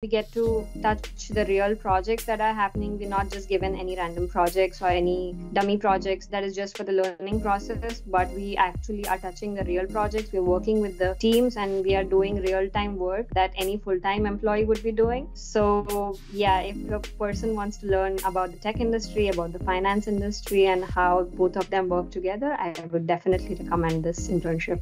we get to touch the real projects that are happening. We're not just given any random projects or any dummy projects that is just for the learning process, but we actually are touching the real projects. We're working with the teams and we are doing real time work that any full time employee would be doing. So, yeah, if a person wants to learn about the tech industry, about the finance industry, and how both of them work together, I would definitely recommend this internship.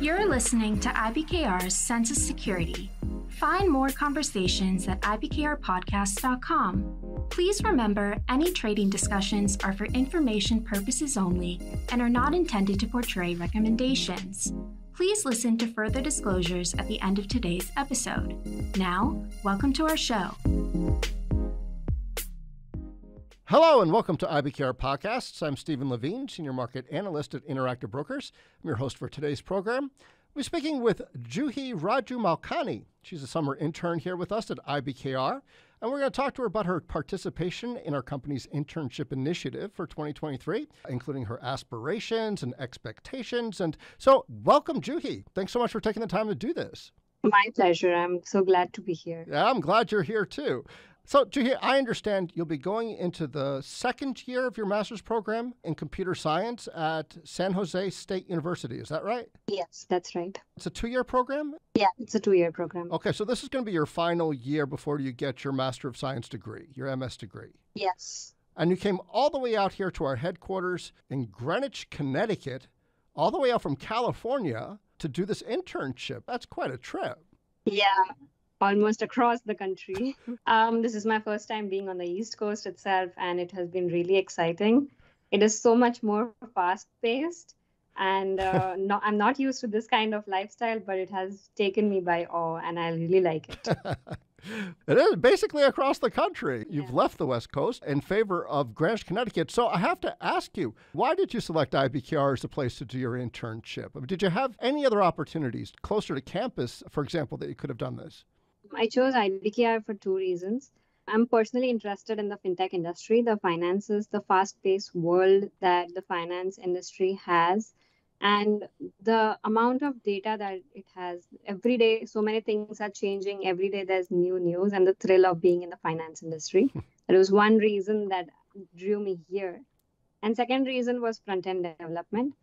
You're listening to IBKR's Cents of Security. Find more conversations at ibkrpodcast.com. Please remember any trading discussions are for information purposes only and are not intended to portray recommendations. Please listen to further disclosures at the end of today's episode. Now, welcome to our show. Hello and welcome to IBKR Podcasts. I'm Stephen Levine, Senior Market Analyst at Interactive Brokers. I'm your host for today's program. We're speaking with Juhi Raju Malkani. She's a summer intern here with us at IBKR, and we're going to talk to her about her participation in our company's internship initiative for 2023, including her aspirations and expectations. And so, welcome, Juhi. Thanks so much for taking the time to do this. My pleasure. I'm so glad to be here. Yeah, I'm glad you're here too. So, Juhi, I understand you'll be going into the second year of your master's program in computer science at San Jose State University. Is that right? Yes, that's right. It's a two year program? Yeah, it's a two year program. Okay, so this is going to be your final year before you get your Master of Science degree, your MS degree. Yes. And you came all the way out here to our headquarters in Greenwich, Connecticut, all the way out from California to do this internship. That's quite a trip. Yeah, almost across the country. Um, this is my first time being on the East Coast itself, and it has been really exciting. It is so much more fast paced, and uh, no, I'm not used to this kind of lifestyle, but it has taken me by awe, and I really like it. it is basically across the country. You've left the West Coast in favor of Greenwich, Connecticut. So I have to ask you, why did you select IBKR as the place to do your internship? Did you have any other opportunities closer to campus, for example, that you could have done this? I chose IBKR for two reasons. I'm personally interested in the fintech industry, the finances, the fast paced world that the finance industry has, and the amount of data that it has. Every day, so many things are changing. Every day, there's new news, and the thrill of being in the finance industry. that was one reason that drew me here. And second reason was front end development.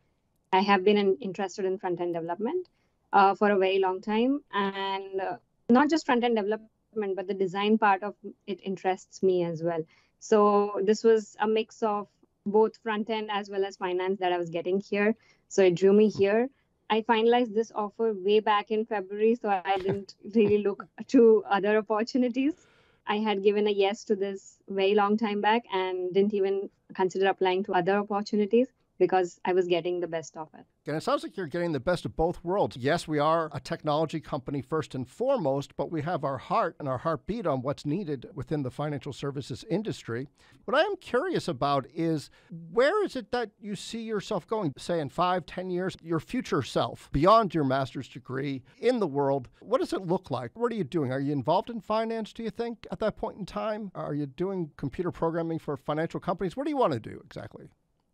I have been in, interested in front end development uh, for a very long time, and uh, not just front end development, but the design part of it interests me as well. So this was a mix of both front end as well as finance that I was getting here. So it drew me here. I finalized this offer way back in February, so I didn't really look to other opportunities. I had given a yes to this very long time back and didn't even consider applying to other opportunities because I was getting the best of it. And it sounds like you're getting the best of both worlds. Yes, we are a technology company first and foremost, but we have our heart and our heartbeat on what's needed within the financial services industry. What I am curious about is where is it that you see yourself going, say in five, ten years, your future self, beyond your master's degree in the world? What does it look like? What are you doing? Are you involved in finance, do you think, at that point in time? Are you doing computer programming for financial companies? What do you want to do exactly?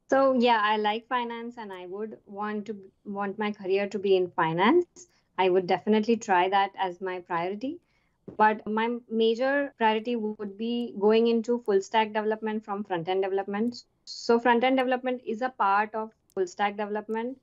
So yeah, I like finance and I would want to want my career to be in finance. I would definitely try that as my priority. But my major priority would be going into full stack development from front end development. So front end development is a part of full stack development.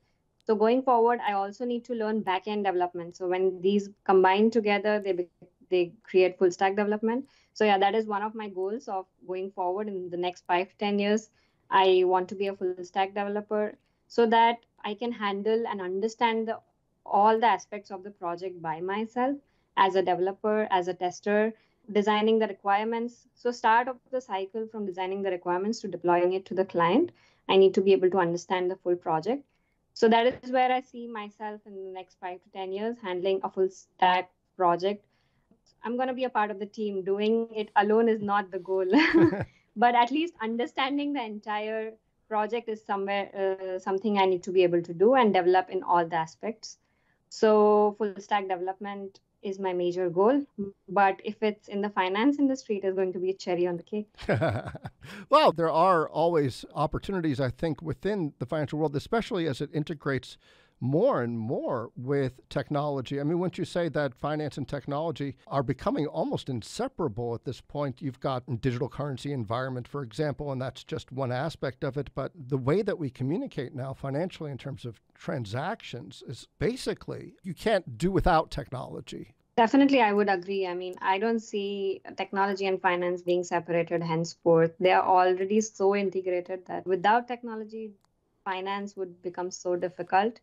So going forward, I also need to learn back end development. So when these combine together, they they create full stack development. So yeah, that is one of my goals of going forward in the next five ten years I want to be a full stack developer so that I can handle and understand the, all the aspects of the project by myself as a developer, as a tester, designing the requirements. So, start of the cycle from designing the requirements to deploying it to the client, I need to be able to understand the full project. So, that is where I see myself in the next five to 10 years handling a full stack project. I'm going to be a part of the team. Doing it alone is not the goal. but at least understanding the entire project is somewhere uh, something i need to be able to do and develop in all the aspects. So full stack development is my major goal. But if it's in the finance industry it is going to be a cherry on the cake. Well there are always opportunities i think within the financial world especially as it integrates more and more with technology. I mean, wouldn't you say that finance and technology are becoming almost inseparable at this point? You've got digital currency environment, for example, and that's just one aspect of it. But the way that we communicate now financially in terms of transactions is basically you can't do without technology. Definitely, I would agree. I mean, I don't see technology and finance being separated henceforth. They are already so integrated that without technology, finance would become so difficult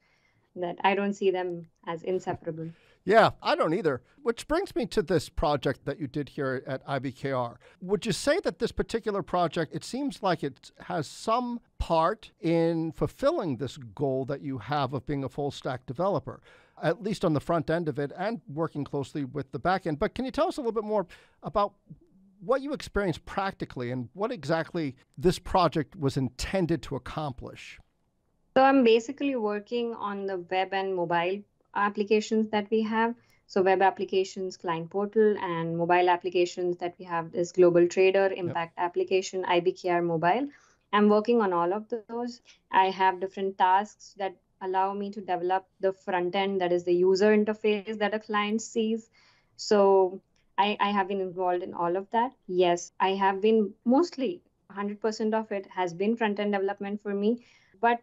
that I don't see them as inseparable. Yeah, I don't either. Which brings me to this project that you did here at IBKR. Would you say that this particular project, it seems like it has some part in fulfilling this goal that you have of being a full stack developer? at least on the front end of it and working closely with the back end. But can you tell us a little bit more about what you experienced practically and what exactly this project was intended to accomplish? So, I'm basically working on the web and mobile applications that we have. So, web applications, client portal, and mobile applications that we have is Global Trader, Impact yep. Application, IBKR Mobile. I'm working on all of those. I have different tasks that allow me to develop the front end that is the user interface that a client sees so I, I have been involved in all of that yes i have been mostly 100% of it has been front end development for me but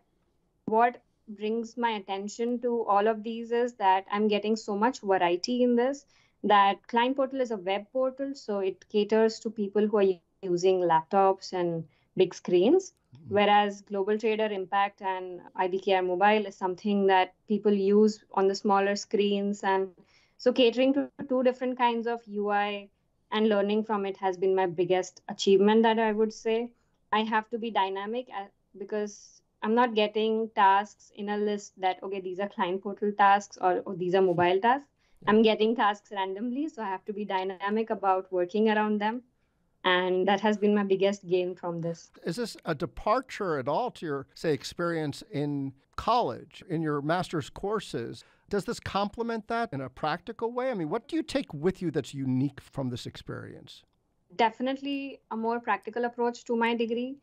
what brings my attention to all of these is that i'm getting so much variety in this that client portal is a web portal so it caters to people who are using laptops and big screens Whereas Global Trader Impact and IBKR Mobile is something that people use on the smaller screens. And so catering to two different kinds of UI and learning from it has been my biggest achievement that I would say. I have to be dynamic uh, because I'm not getting tasks in a list that, okay, these are client portal tasks or, or these are mobile tasks. I'm getting tasks randomly. So I have to be dynamic about working around them. And that has been my biggest gain from this. Is this a departure at all to your say experience in college in your master's courses? Does this complement that in a practical way? I mean what do you take with you that's unique from this experience? Definitely a more practical approach to my degree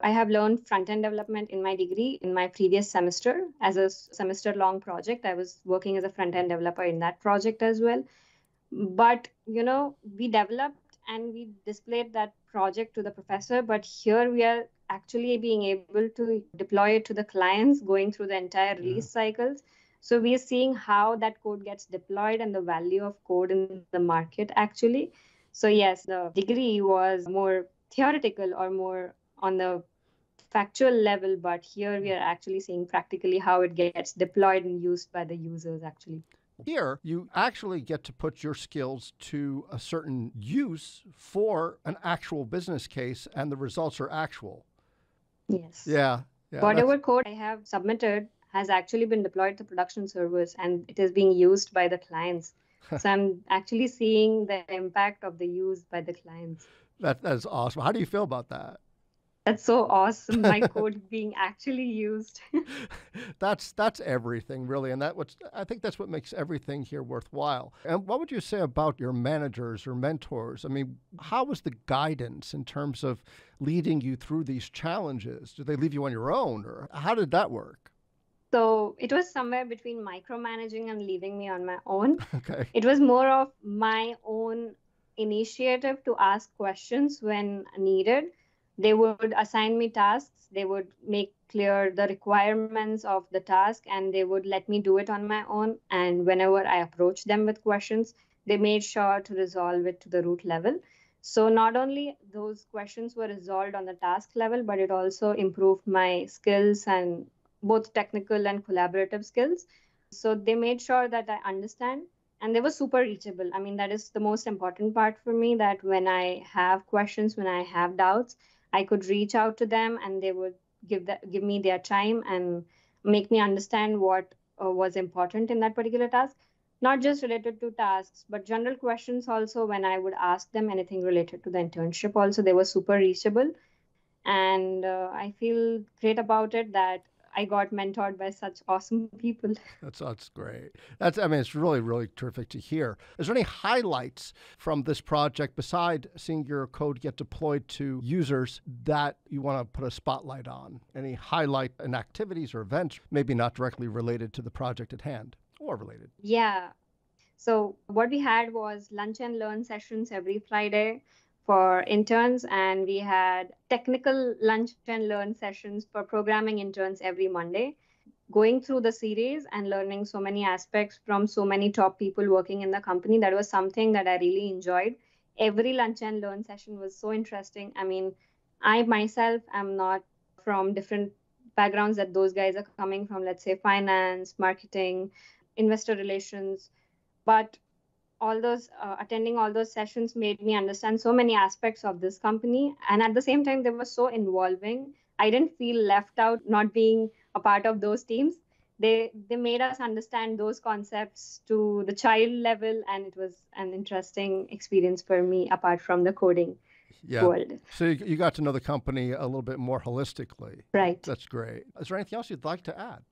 I have learned front end development in my degree in my previous semester as a semester long project. I was working as a front end developer in that project as well. But, you know, we developed and we displayed that project to the professor but here we are actually being able to deploy it to the clients going through the entire release cycles so we are seeing how that code gets deployed and the value of code in the market actually so yes the degree was more theoretical or more on the factual level but here we are actually seeing practically how it gets deployed and used by the users actually here, you actually get to put your skills to a certain use for an actual business case, and the results are actual. Yes. Yeah. yeah Whatever that's... code I have submitted has actually been deployed to production servers and it is being used by the clients. so I'm actually seeing the impact of the use by the clients. That, that's awesome. How do you feel about that? That's so awesome. My code being actually used. that's that's everything really, and that what's I think that's what makes everything here worthwhile. And what would you say about your managers or mentors? I mean, how was the guidance in terms of leading you through these challenges? Did they leave you on your own, or how did that work? So it was somewhere between micromanaging and leaving me on my own. Okay. It was more of my own initiative to ask questions when needed they would assign me tasks they would make clear the requirements of the task and they would let me do it on my own. And whenever i approached them with questions they made sure to resolve it to the root level. So not only those questions were resolved on the task level but it also improved my skills and both technical and collaborative skills. So they made sure that i understand and they were super reachable. I mean that is the most important part for me that when i have questions when i have doubts I could reach out to them and they would give that give me their time and make me understand what uh, was important in that particular task. Not just related to tasks but general questions also when i would ask them anything related to the internship also they were super reachable. And uh, i feel great about it that I got mentored by such awesome people. That's that's great. That's I mean it's really really terrific to hear. Is there any highlights from this project beside seeing your code get deployed to users that you want to put a spotlight on? Any highlight in activities or events, maybe not directly related to the project at hand or related? Yeah. So what we had was lunch and learn sessions every Friday for interns, and we had technical lunch and learn sessions for programming interns every Monday. Going through the series and learning so many aspects from so many top people working in the company, that was something that I really enjoyed. Every lunch and learn session was so interesting. I mean, I myself am not from different backgrounds that those guys are coming from, let's say finance, marketing, investor relations. But all those uh, attending all those sessions made me understand so many aspects of this company. And at the same time they were so involving. I didn't feel left out not being a part of those teams. They they made us understand those concepts to the child level and it was an interesting experience for me apart from the coding yeah. world. So you got to know the company a little bit more holistically. Right. That's great. Is there anything else you'd like to add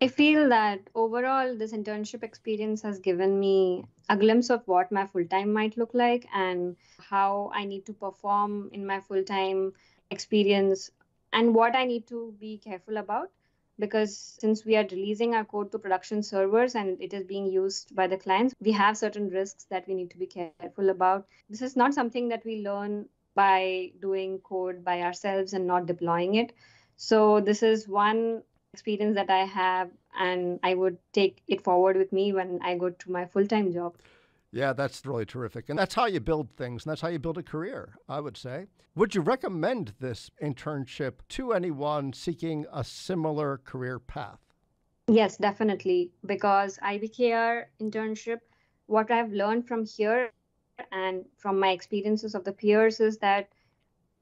I feel that overall, this internship experience has given me a glimpse of what my full time might look like and how I need to perform in my full time experience and what I need to be careful about. Because since we are releasing our code to production servers and it is being used by the clients, we have certain risks that we need to be careful about. This is not something that we learn by doing code by ourselves and not deploying it. So, this is one experience that I have, and I would take it forward with me when I go to my full time job. Yeah, that's really terrific. And that's how you build things, and that's how you build a career, I would say. Would you recommend this internship to anyone seeking a similar career path? Yes, definitely. Because IBKR internship, what I've learned from here and from my experiences of the peers is that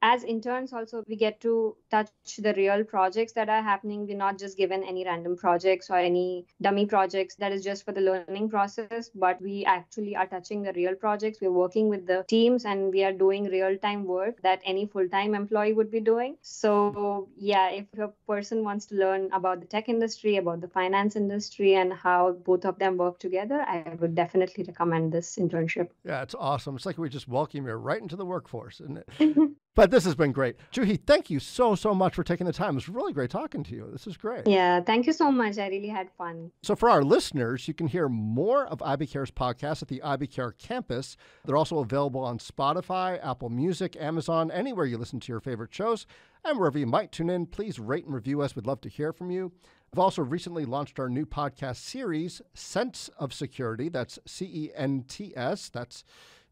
as interns also we get to touch the real projects that are happening. We're not just given any random projects or any dummy projects. That is just for the learning process. But we actually are touching the real projects. We're working with the teams and we are doing real time work that any full time employee would be doing. So yeah if a person wants to learn about the tech industry about the finance industry and how both of them work together i would definitely recommend this internship. Yeah it's awesome. It's like we just welcome you right into the workforce isn't it But this has been great. Juhi, thank you so, so much for taking the time. It was really great talking to you. This is great. Yeah, thank you so much. I really had fun. So, for our listeners, you can hear more of IBKR's podcast at the IBKR campus. They're also available on Spotify, Apple Music, Amazon, anywhere you listen to your favorite shows. And wherever you might tune in, please rate and review us. We'd love to hear from you. We've also recently launched our new podcast series, Cents of Security. That's C E N T S. That's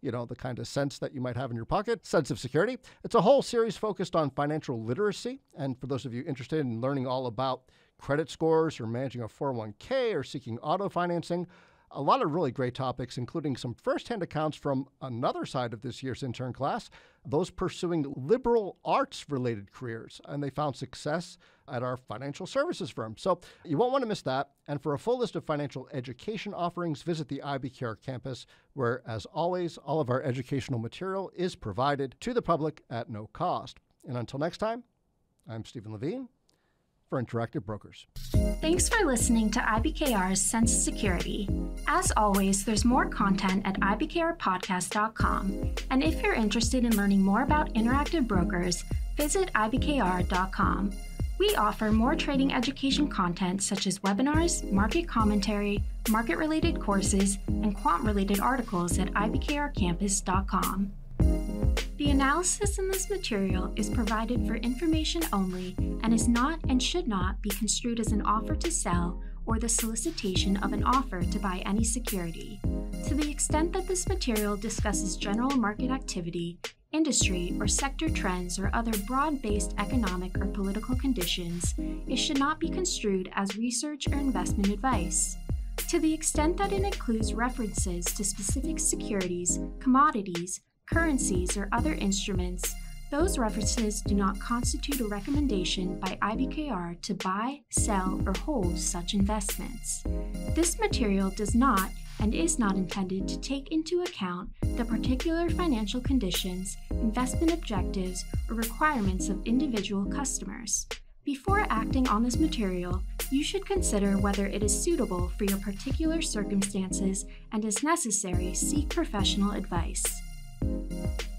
you know, the kind of cents that you might have in your pocket, cents of security. It's a whole series focused on financial literacy. And for those of you interested in learning all about credit scores or managing a 401k or seeking auto financing, a lot of really great topics, including some firsthand accounts from another side of this year's intern class, those pursuing liberal arts related careers. And they found success at our financial services firm. So you won't want to miss that. And for a full list of financial education offerings, visit the IBKR campus, where, as always, all of our educational material is provided to the public at no cost. And until next time, I'm Stephen Levine for Interactive Brokers. Thanks for listening to IBKR's Cents Security. As always, there's more content at ibkrpodcast.com. And if you're interested in learning more about interactive brokers, visit ibkr.com. We offer more trading education content such as webinars, market commentary, market related courses, and quant related articles at ibkrcampus.com. The analysis in this material is provided for information only and is not and should not be construed as an offer to sell or the solicitation of an offer to buy any security. To the extent that this material discusses general market activity, industry or sector trends, or other broad based economic or political conditions, it should not be construed as research or investment advice. To the extent that it includes references to specific securities, commodities, currencies, or other instruments, those references do not constitute a recommendation by IBKR to buy, sell, or hold such investments. This material does not and is not intended to take into account the particular financial conditions, investment objectives, or requirements of individual customers. Before acting on this material, you should consider whether it is suitable for your particular circumstances and, as necessary, seek professional advice. あ!